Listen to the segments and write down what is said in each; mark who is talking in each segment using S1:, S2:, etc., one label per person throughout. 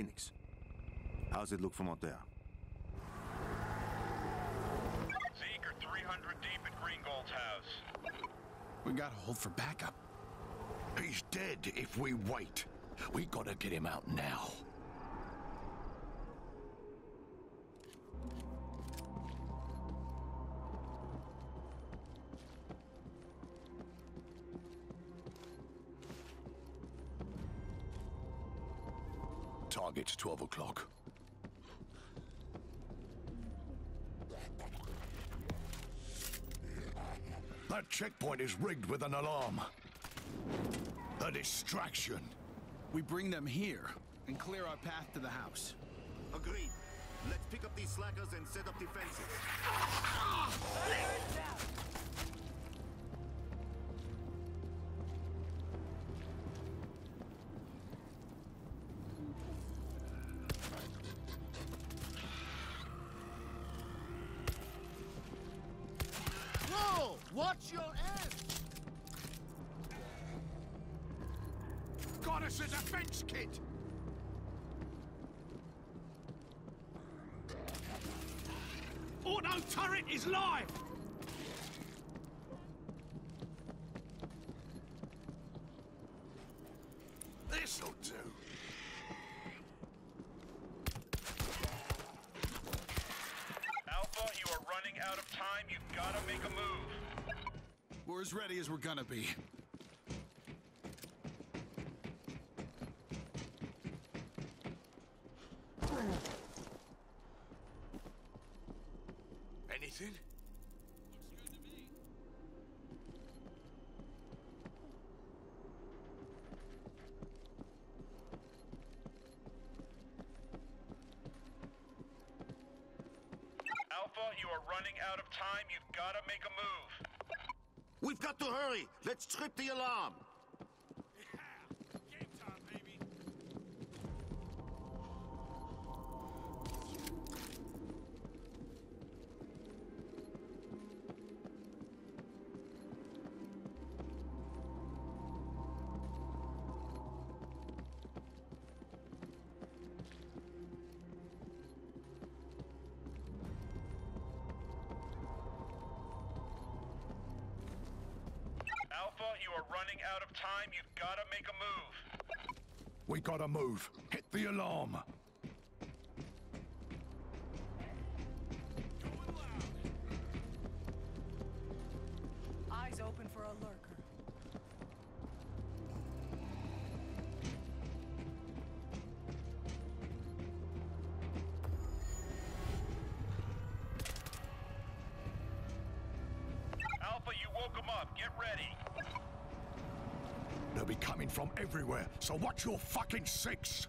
S1: Phoenix. How's it look from out there?
S2: Zeke are 300 deep at Greengold's house.
S3: We gotta hold for backup.
S4: He's dead if we wait. We gotta get him out now. Is rigged with an alarm. A distraction.
S3: We bring them here and clear our path to the house.
S5: Agreed. Let's pick up these slackers and set up defenses.
S6: Whoa! Watch your head!
S4: Us a defense kit!
S6: Auto turret is live!
S4: This'll do.
S2: Alpha, you are running out of time. You've got to make a move.
S3: We're as ready as we're gonna be.
S4: Anything?
S2: Alpha, you are running out of time. You've got to make a move.
S5: We've got to hurry! Let's trip the alarm!
S4: They'll be coming from everywhere, so watch your fucking six!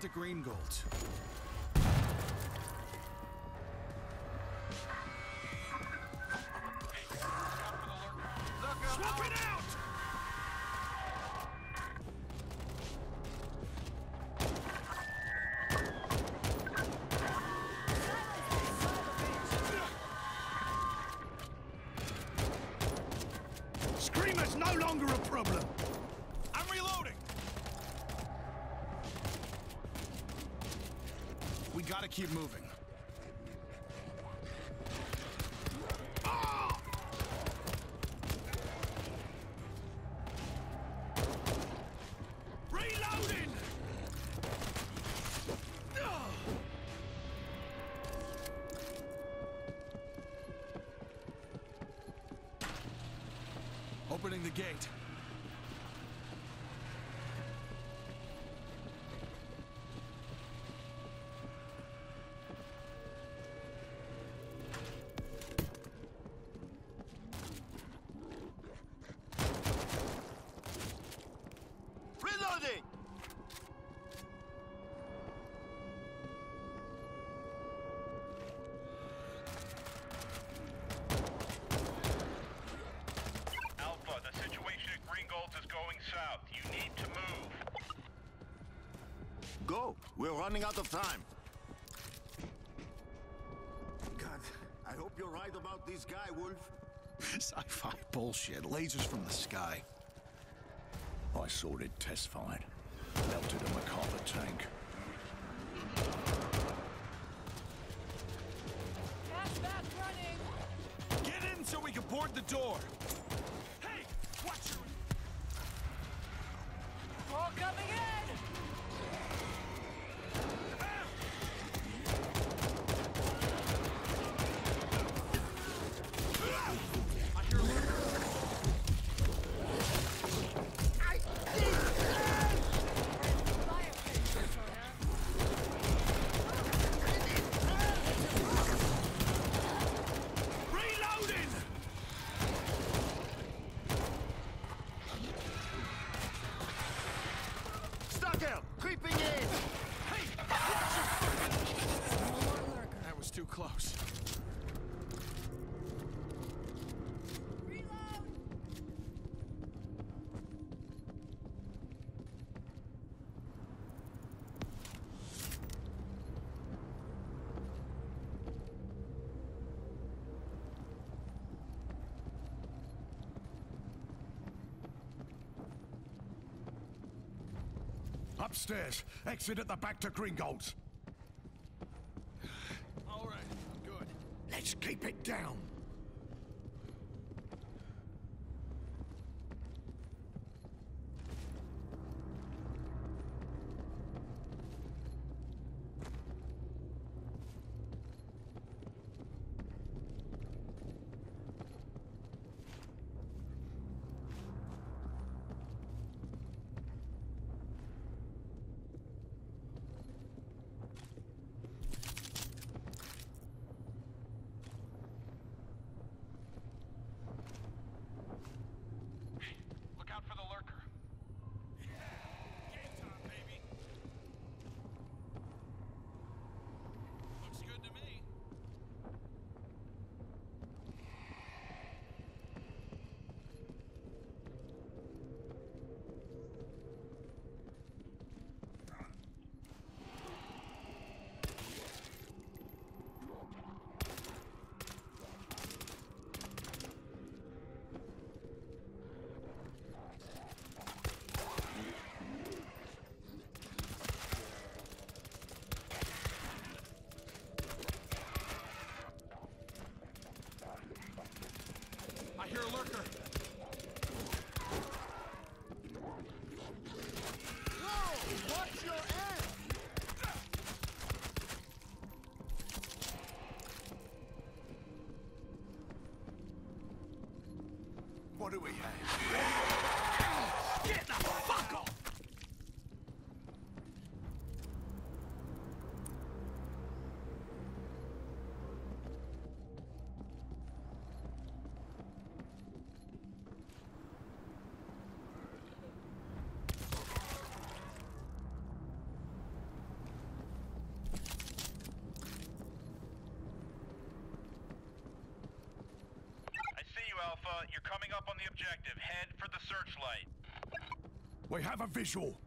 S3: To Greengold. Keep moving. Opening the gate.
S5: Reloading!
S2: Alpha, the situation at Greengold is going south. You need to move.
S5: Go! We're running out of time. God, I hope you're right about this guy, Wolf.
S3: Sci-fi bullshit. Lasers from the sky.
S4: I sorted test fine. Melted a Merkava tank.
S7: Fastback running!
S3: Get in so we can board the door.
S6: Hey! Watch your...
S7: All coming in!
S4: Upstairs. Exit at the back to Greengold's.
S3: All right, good.
S4: Let's keep it down.
S6: Lurker. Whoa! Watch your end!
S4: What do we have?
S6: Get the fuck off!
S2: Alpha, you're coming up on the objective. Head for the searchlight.
S4: We have a visual.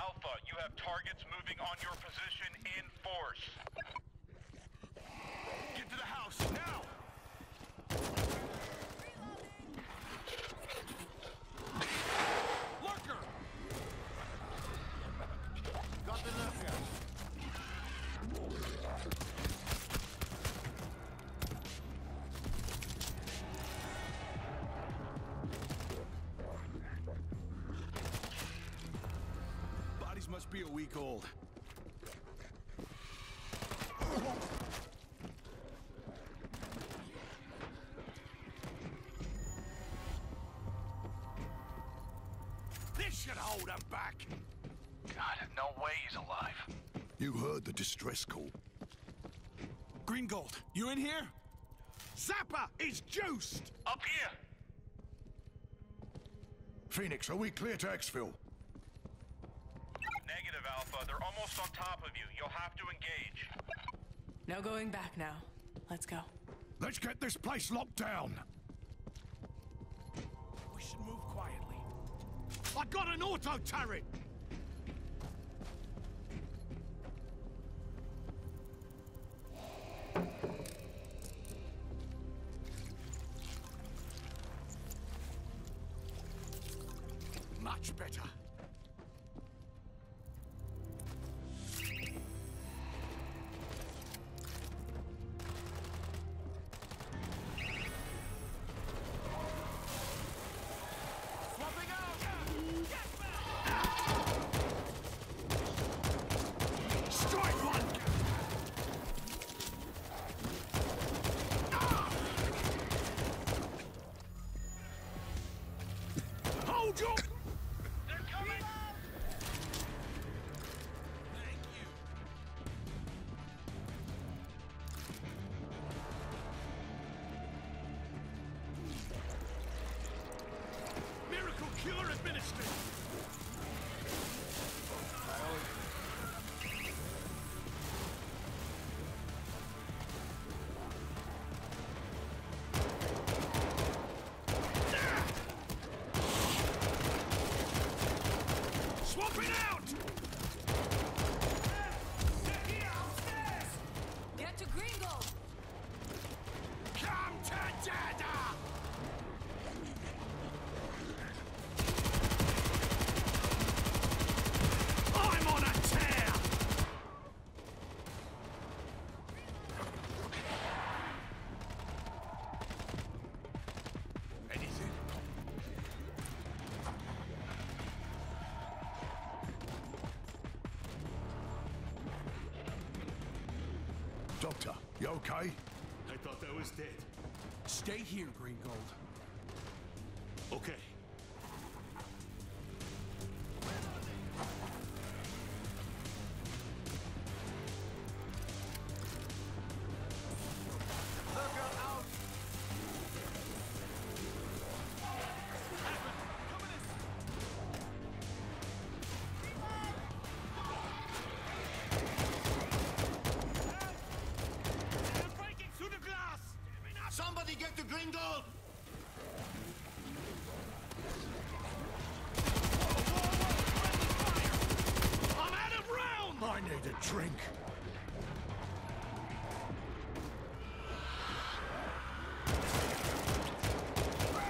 S2: Alpha, you have targets moving on your position in force.
S4: Get to the house now!
S6: Lurker!
S5: Got the lurker.
S3: Bodies must be a week old.
S4: This should hold them back.
S6: God, no way he's alive.
S4: You heard the distress call.
S3: Greengold, you in here?
S4: Zappa is juiced!
S6: Up here!
S4: Phoenix, are we clear to exfil?
S2: Negative, Alpha. They're almost on top of you. You'll have to engage.
S7: No going back now. Let's go.
S4: Let's get this place locked down. Got an auto turret!
S6: You
S4: okay?
S5: I thought I was dead.
S3: Stay here,
S4: Greengold. I need a drink.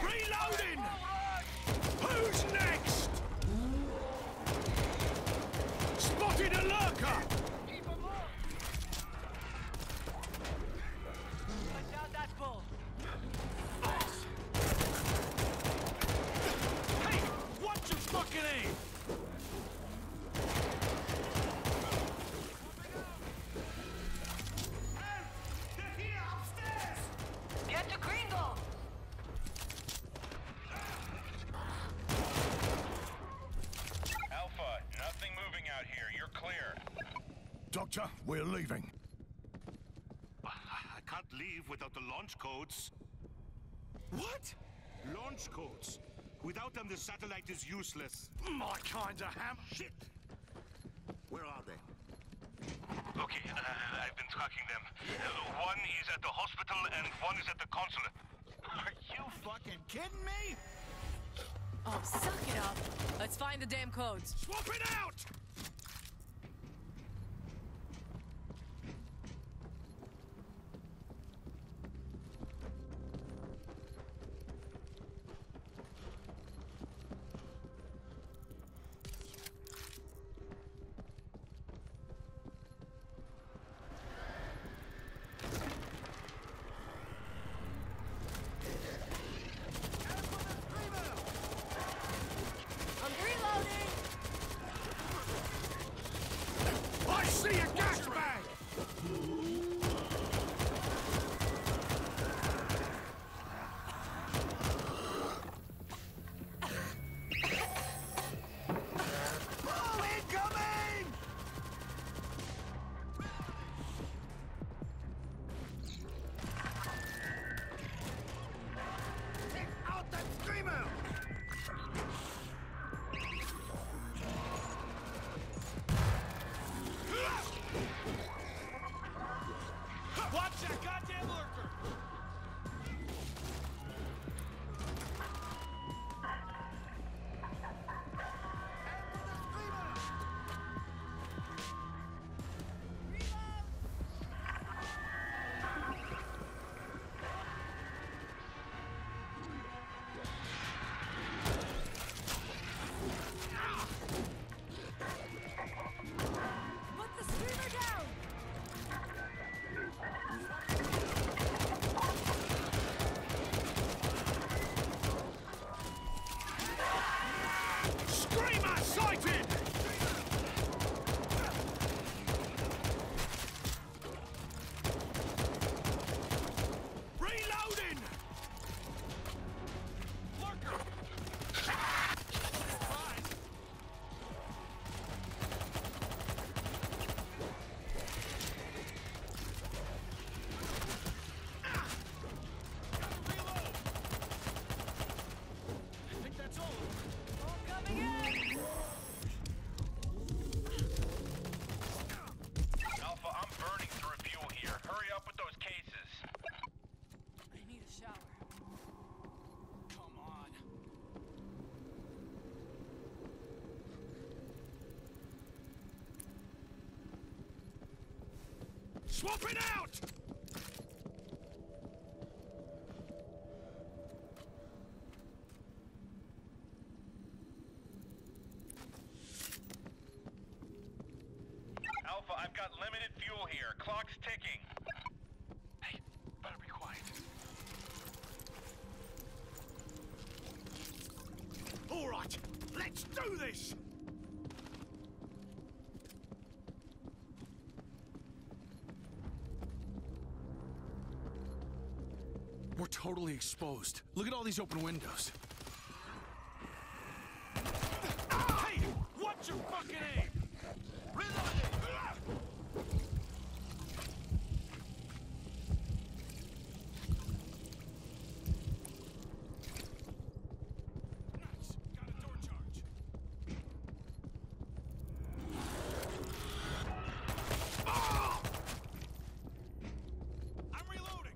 S4: Reloading! Who's next? Spotted a lurker!
S7: Keep him up! Put down that bull!
S4: Hey, watch your fucking aim!
S6: They're here upstairs!
S7: Get to Gringo!
S2: Alpha, nothing moving out here. You're clear.
S4: Doctor, we're leaving.
S5: I can't leave without the launch codes.
S3: What?
S5: Launch codes. Without them, the satellite is useless.
S3: My kind of ham.
S5: Shit!
S6: Where are they?
S2: Okay, uh, I've been tracking them. Uh, one is at the hospital and one is at the consulate.
S8: Are you fucking kidding me?
S7: Oh, suck it up. Let's find the damn codes.
S3: Swap it out! Swap it out!
S2: Alpha, I've got limited fuel here. Clock's ticking.
S3: Hey, better be quiet. All right, let's do this!
S8: We're totally exposed. Look at all these open windows.
S3: Hey, your fucking aim? Reloading! Nice, got a door charge. Ah! I'm reloading.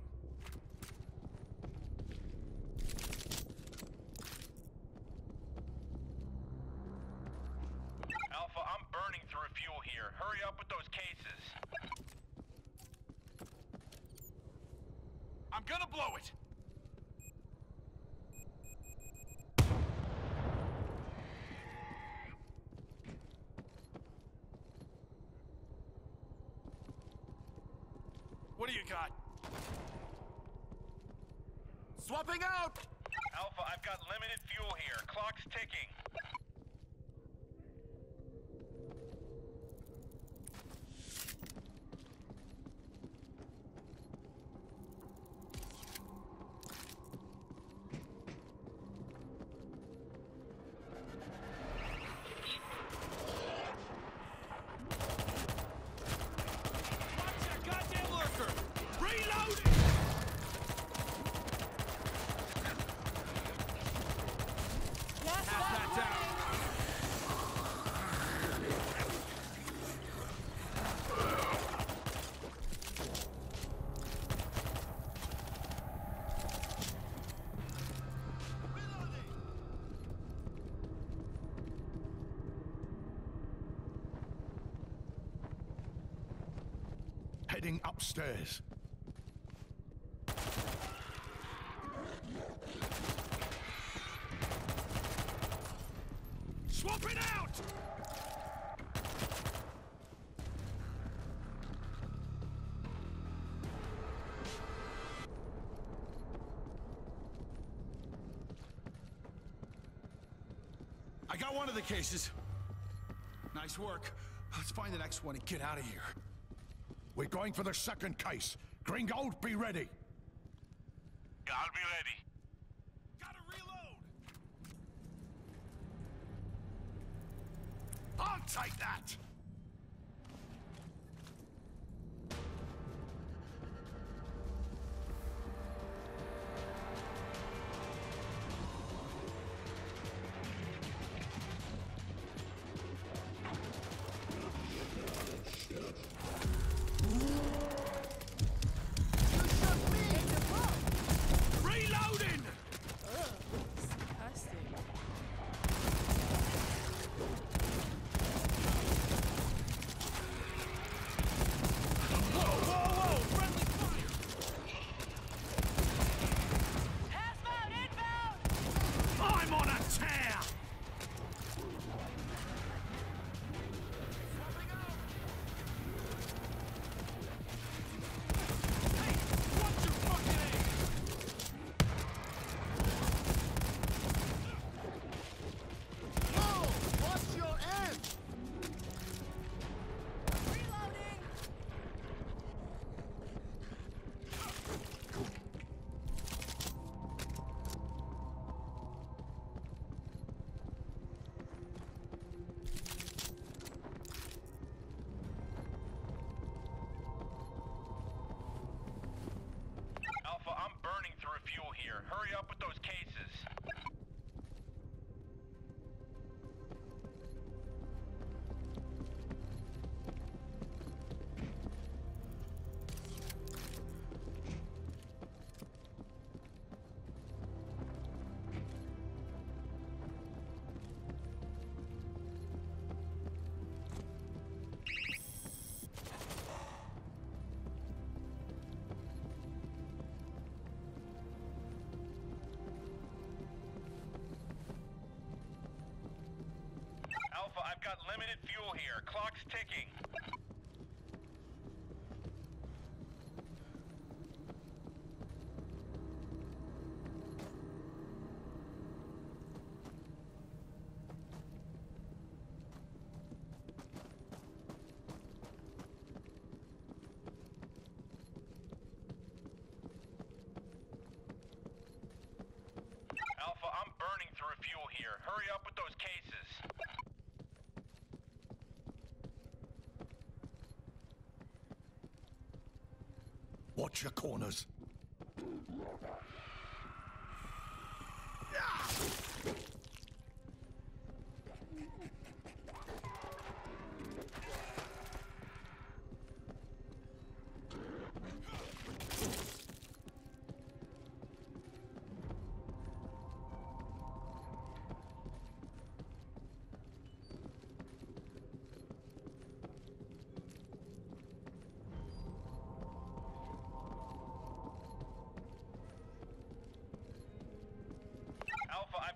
S2: Alpha, I'm burning through fuel here. Hurry up with those cases.
S3: I'm gonna blow it. What do you got?
S5: Swapping out!
S2: Alpha, I've got limited fuel here. Clock's ticking.
S4: Upstairs.
S6: Swap it out!
S3: I got one of the cases. Nice work. Let's find the next one and get out of here.
S4: We're going for the second case. Greengold, be ready.
S2: Got limited fuel here. Clock's ticking. Alpha, I'm burning through fuel here. Hurry up with those cases.
S4: Watch your corners.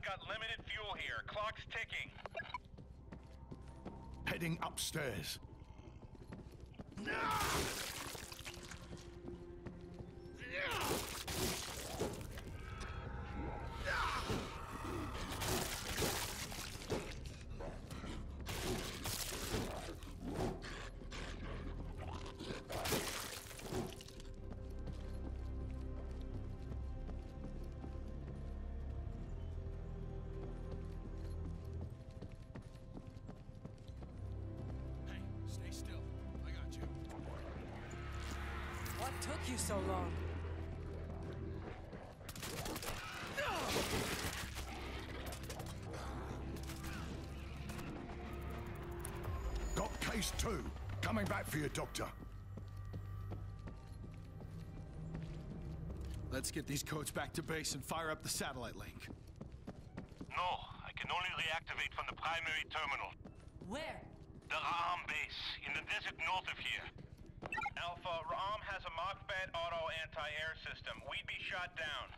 S2: Got limited fuel here. Clock's ticking.
S4: Heading upstairs.
S7: Took you so long?
S4: Got case two. Coming back for you, Doctor.
S3: Let's get these codes back to base and fire up the satellite link.
S2: No, I can only reactivate from the primary terminal.
S7: Where?
S2: The Raham base, in the desert north of here. Alpha, Ram has a Machbet auto anti-air system. We'd be shot down.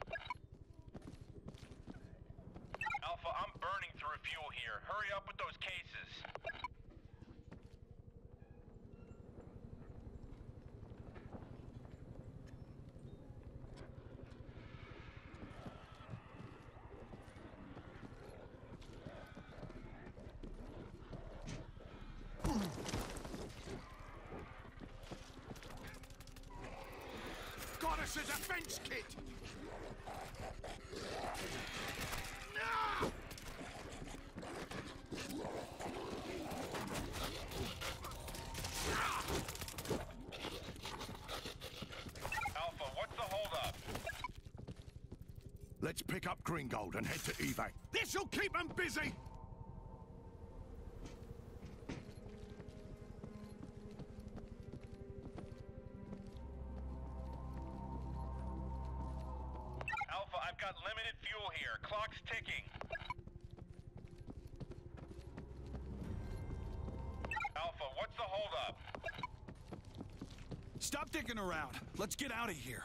S2: Alpha, I'm burning through fuel here. Hurry up with those cases.
S4: Got us a defense kit!
S2: Alpha, what's the holdup?
S4: Let's pick up Greengold and head to evac. This'll keep them busy!
S3: Out of here.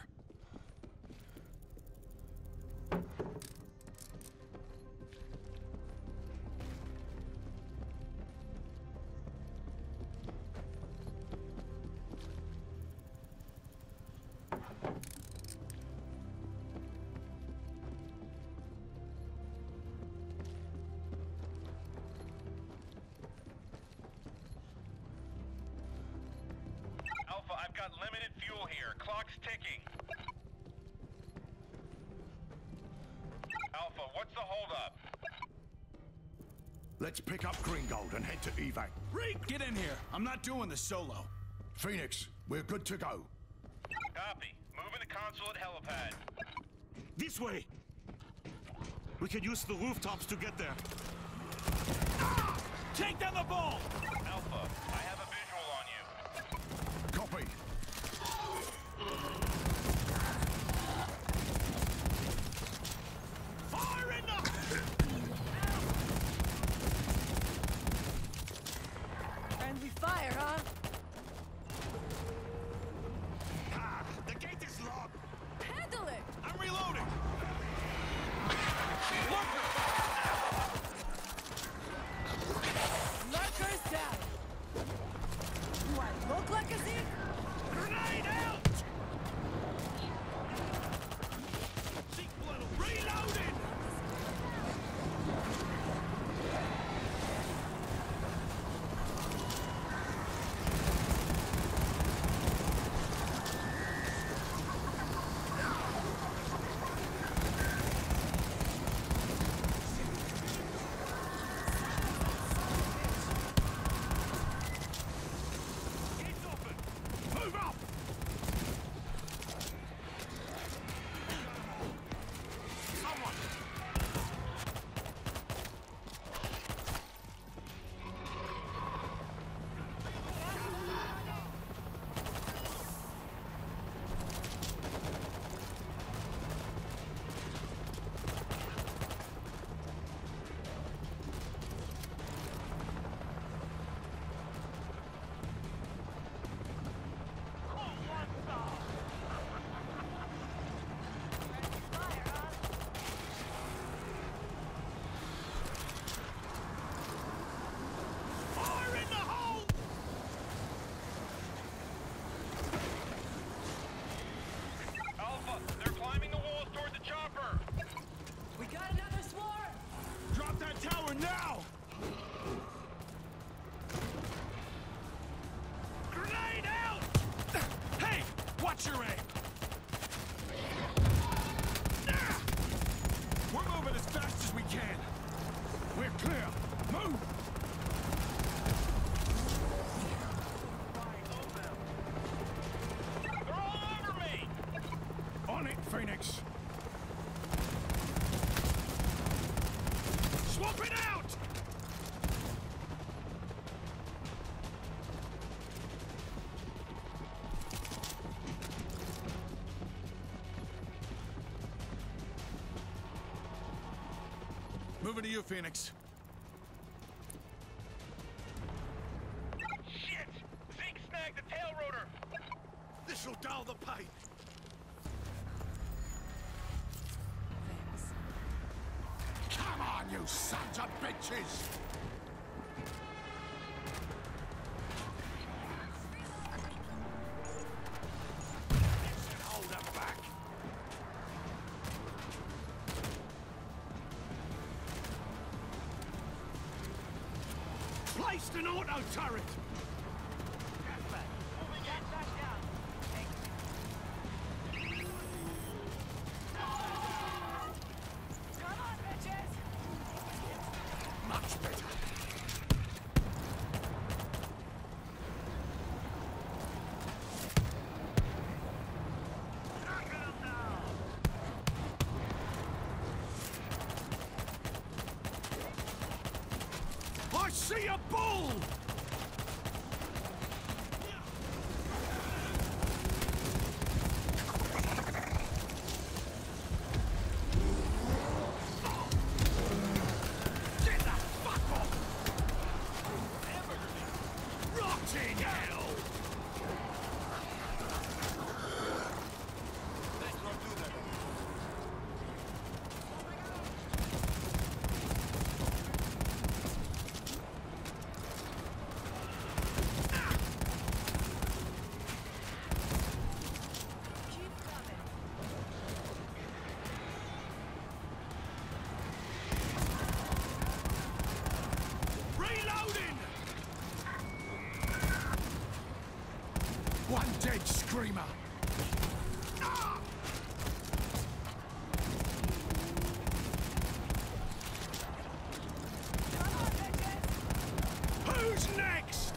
S2: Alpha, I've got limited fuel here. Clock's ticking. Alpha, what's the holdup?
S4: Let's pick up Greengold and head to evac.
S3: Reek, get in here. I'm not doing this solo.
S4: Phoenix, we're good to go.
S2: Copy. Moving to consulate helipad.
S5: This way! We can use the rooftops to get there. Ah!
S7: Take down
S6: the
S3: ball! Moving to you, Phoenix.
S4: See a bull! Get the fuck off! Rotting hell!
S7: Keep coming.
S4: Reloading!
S9: One dead
S7: bitches!
S4: Who's next?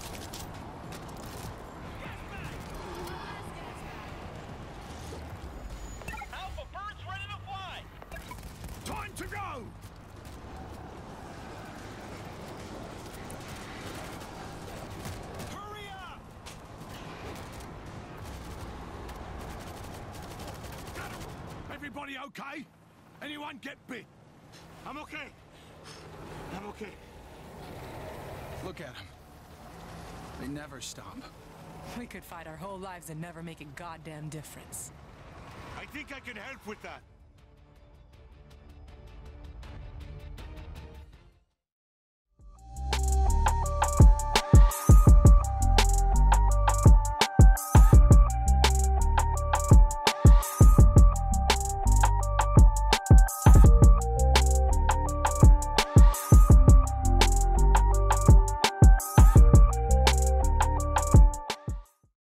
S2: Alpha bird's ready to fly!
S4: Time to go!
S3: Hurry up!
S4: Everybody okay? Anyone get bit? I'm okay. I'm okay.
S3: Look at them. They never stop.
S7: We could fight our whole lives and never make a goddamn difference.
S5: I think I can help with that.